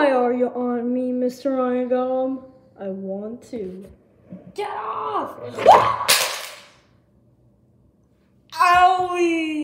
Why are you on me, Mr. Ryan I want to. Get off! Owie!